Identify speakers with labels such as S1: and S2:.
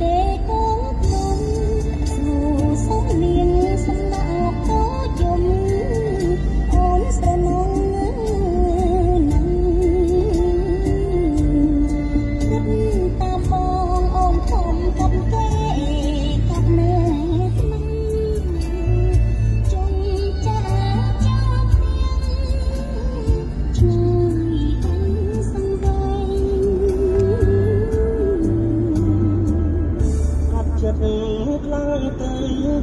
S1: ទេ
S2: ចិត្តខ្លាំងទៅ